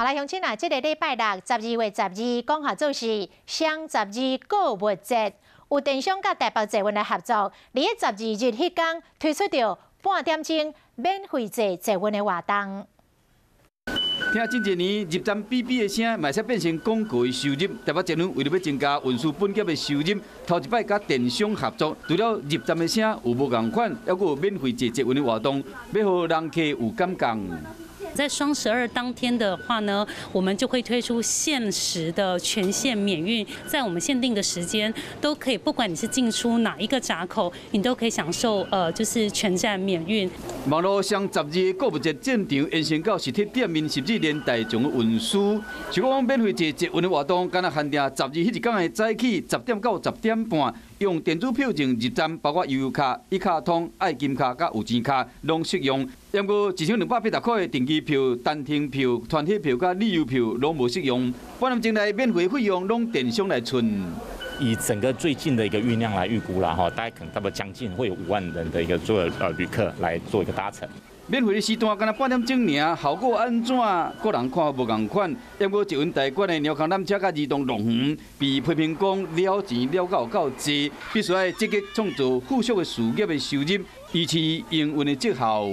好啦，乡亲啊，即个礼拜六十二月十二，讲下就是双十二购物节，有电商甲台北捷运来合作，伫十二日迄天推出着半点钟免费坐捷运的活动。听近一年入站哔哔的声，卖使变成广告的收入。台北捷运为了要增加运输本业的收入，头一摆甲电商合作，除了入站的声有无共款，还有免费坐捷运的活动，要互人客有感觉。在双十二当天的话呢，我们就会推出限时的全线免运，在我们限定的时间都可以，不管你是进出哪一个闸口，你都可以享受呃，就是全站免运。网络上十二购物节现场延伸到实体店面，甚至连大众的运输，像讲免费坐捷运的活动，敢若限定十二迄一天的早起十点到十点半。用电子票证入站，包括悠游卡、一卡通、爱金卡、甲有钱卡，拢适用。不过，一千两百八十块的电机票、单程票、团体票、甲旅游票，拢无适用。半年前来免费费用，拢电商来存。以整个最近的一个运量来预估啦，哈，大概可能差不多将近会有五万人的一个做呃旅客来做一个搭乘。免费的时段，敢若半点钟尔，效果安怎？个人看无共款。因过捷运大馆的鸟瞰缆车甲儿童乐园，被批评讲了钱了到够济，必须要积极创造附属的事业的收入，以持营运的绩效。